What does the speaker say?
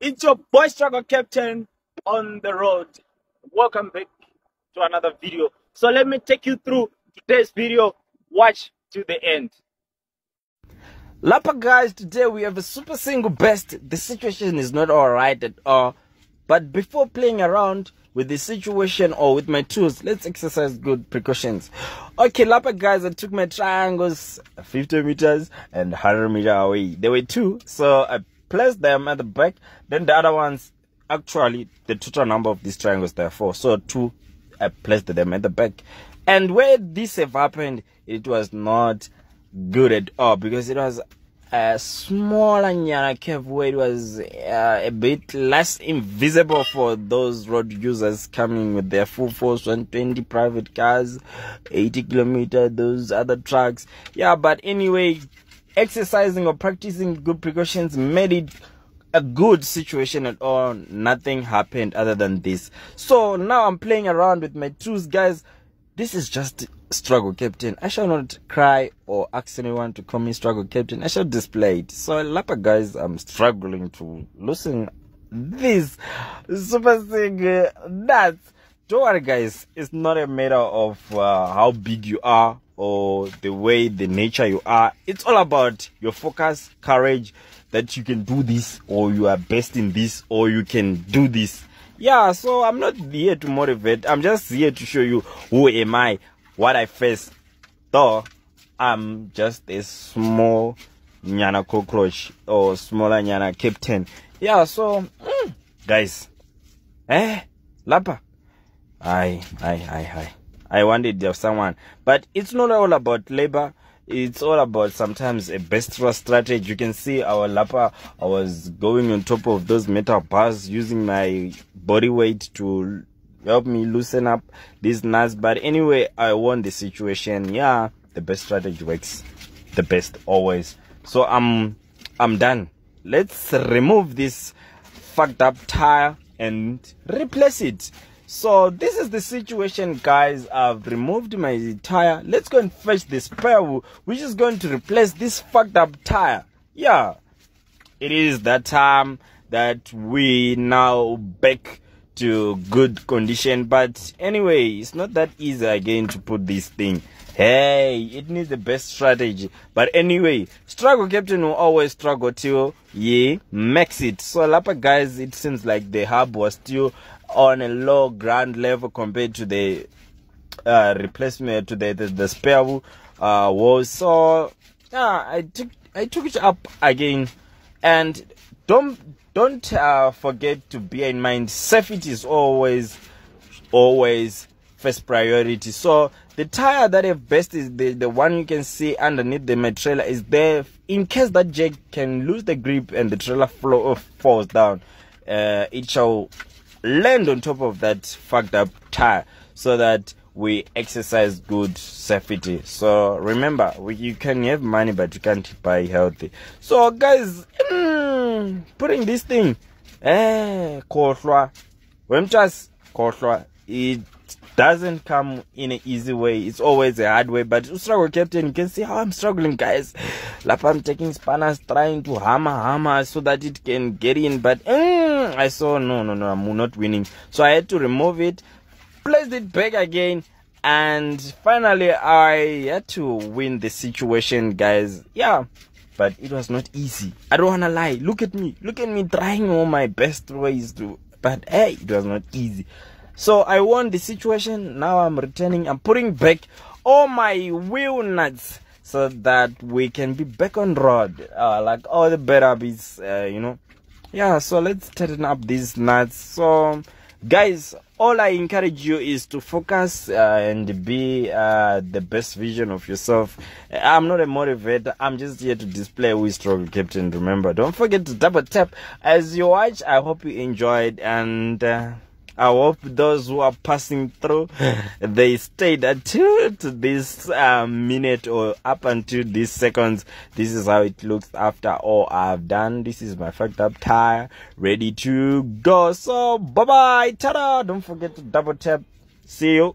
It's your boy Struggle Captain on the road. Welcome back to another video. So let me take you through today's video. Watch to the end. Lapa guys, today we have a super single best. The situation is not alright at all. But before playing around with the situation or with my tools, let's exercise good precautions. Okay, Lapa guys, I took my triangles 50 meters and 100 meter away. There were two, so I place them at the back. Then the other ones, actually, the total number of these triangles there are four. So two, I placed them at the back. And where this have happened, it was not good at all because it was a smaller Nyana cave where it was uh, a bit less invisible for those road users coming with their full force 120 private cars 80 kilometer those other trucks yeah but anyway exercising or practicing good precautions made it a good situation at all. Nothing happened other than this. So now I'm playing around with my tools, guys. This is just struggle captain. I shall not cry or ask anyone to call me struggle captain. I shall display it. So Lapa guys, I'm struggling to loosen this super single that Don't worry guys, it's not a matter of uh, how big you are or the way the nature you are. It's all about your focus, courage, that you can do this or you are best in this or you can do this. Yeah, so I'm not here to motivate. I'm just here to show you who am I, what I face. Though I'm just a small nyana cockroach or smaller nyana captain. Yeah, so mm, guys, eh, lapa. I, I, I, I. I wanted of someone. But it's not all about labor. It's all about sometimes a best strategy. You can see our lapa. I was going on top of those metal bars using my body weight to help me loosen up these nuts. But anyway, I won the situation. Yeah, the best strategy works the best always. So I'm I'm done. Let's remove this fucked up tire and replace it. So this is the situation guys. I've removed my tire. Let's go and fetch the spare which is going to replace this fucked up tire. Yeah, it is that time that we now back to good condition. But anyway, it's not that easy again to put this thing. Hey, it needs the best strategy. But anyway, struggle captain will always struggle till he makes it. So Lapa guys, it seems like the hub was still on a low ground level compared to the uh, replacement to the the, the spare uh, was so yeah I took I took it up again and don't don't uh, forget to bear in mind safety is always always first priority so the tire that have best is the the one you can see underneath the trailer is there in case that jack can lose the grip and the trailer flow, uh, falls down uh, it shall land on top of that fucked up tire so that we exercise good safety. So remember, you can have money, but you can't buy healthy. So guys, putting this thing, eh, kohlwa, when just kohlwa, it doesn't come in an easy way. It's always a hard way. But struggle captain, you can see how I'm struggling, guys. Like I'm taking spanners, trying to hammer, hammer so that it can get in. But mm, I saw no, no, no, I'm not winning. So I had to remove it, place it back again. And finally, I had to win the situation, guys. Yeah, but it was not easy. I don't wanna lie. Look at me. Look at me trying all my best ways to. But hey, it was not easy. So I won the situation. Now I'm returning. I'm putting back all my wheel nuts so that we can be back on road. Uh, like all the better bits, uh, you know. Yeah, so let's tighten up these nuts. So, guys, all I encourage you is to focus uh, and be uh, the best vision of yourself. I'm not a motivator. I'm just here to display is struggle captain. Remember, don't forget to double tap as you watch. I hope you enjoyed and. Uh, I hope those who are passing through, they stayed until to this uh, minute or up until these seconds. This is how it looks after all I've done. This is my fucked up tire, ready to go. So, bye bye, ta-da! Don't forget to double tap. See you.